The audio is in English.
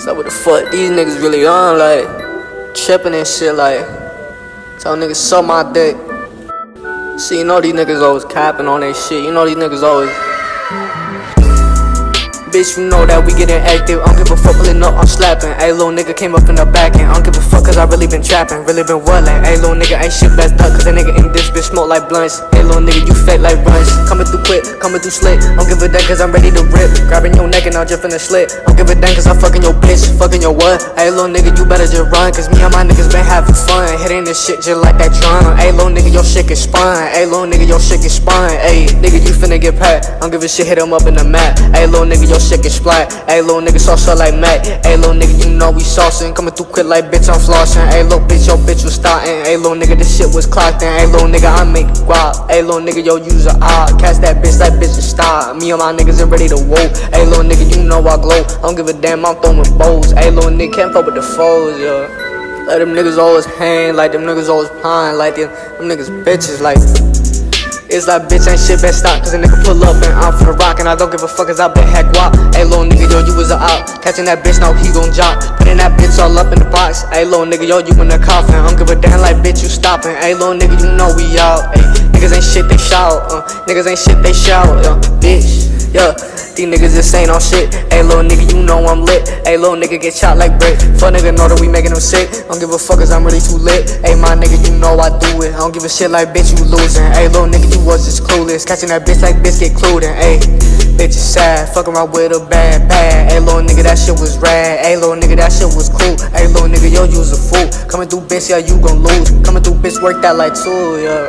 So what the fuck these niggas really on, like, tripping and shit, like, tell niggas suck my dick. See, you know these niggas always capping on that shit. You know these niggas always. Bitch, you know that we getting active. I don't give a fuck, pulling up, I'm slapping. Ayy, little nigga came up in the back end. I don't give a fuck, cause I really been trapping. Really been wildin'. Ayy, little nigga ain't shit best duck, cause that nigga in this bitch smoke like blunts. Ayy, little nigga, you fake like runs. Coming through quick, coming through slick. I don't give a damn, cause I'm ready to rip. Grabbing your neck and I'm just finna slit. I don't give a damn, cause I'm fucking your bitch. Fucking your what? Ayy, little nigga, you better just run, cause me and my niggas been having fun. Hitting this shit just like that drum. Ayy, little nigga, your shit get spun. Ayy, little nigga, your shit get spun. Ayy, nigga, you finna get packed. I don't give a shit, hit him up in the mat. Ayy, little nigga, your shit get splat. Ayy, little nigga, sauce like Mac. Ayy, little nigga, you know we saucing. Coming through quick like bitch, I'm flossing. Ayy, little bitch, your bitch was starting. Ayy, little nigga, this shit was clocked in. Ayy, little nigga, I make guap. Ayy, little nigga, yo, use a eye. Catch that bitch, that bitch is star. Me and my niggas ain't ready to whoa. Ayy, little nigga, you know I glow. I don't give a damn, I'm throwing bows. Ayy, little nigga, can't fuck with the foes, yeah. Let them niggas always hang, like them niggas always pine, like them, them niggas bitches, like. It's like bitch ain't shit been stopped Cause a nigga pull up and I'm finna rock And I don't give a fuck cause I been heck guap Ayy little nigga, yo, you was a op. Catching that bitch, now he gon' drop Putting that bitch all up in the box. Ayy little nigga, yo, you in the coffin. I don't give a damn like bitch, you stopping. Ayy little nigga, you know we out. Ayy, niggas ain't shit, they shout uh, Niggas ain't shit, they shout uh, Bitch, yeah these niggas just ain't on shit. Ayy, little nigga, you know I'm lit. Hey, little nigga get shot like brick. Fuck nigga know that we making them sick. I don't give a fuck cause I'm really too lit. Hey, my nigga, you know I do it. I don't give a shit like bitch, you losing. Hey, little nigga, you was just clueless. Catching that bitch like bitch get clued in. Hey, bitch is sad. Fuck around with a bad, bad. Hey, little nigga, that shit was rad. Hey, little nigga, that shit was cool. Hey, little nigga, yo, you's a fool. Coming through bitch, yeah, you gon' lose. Coming through bitch, work that like two, yeah.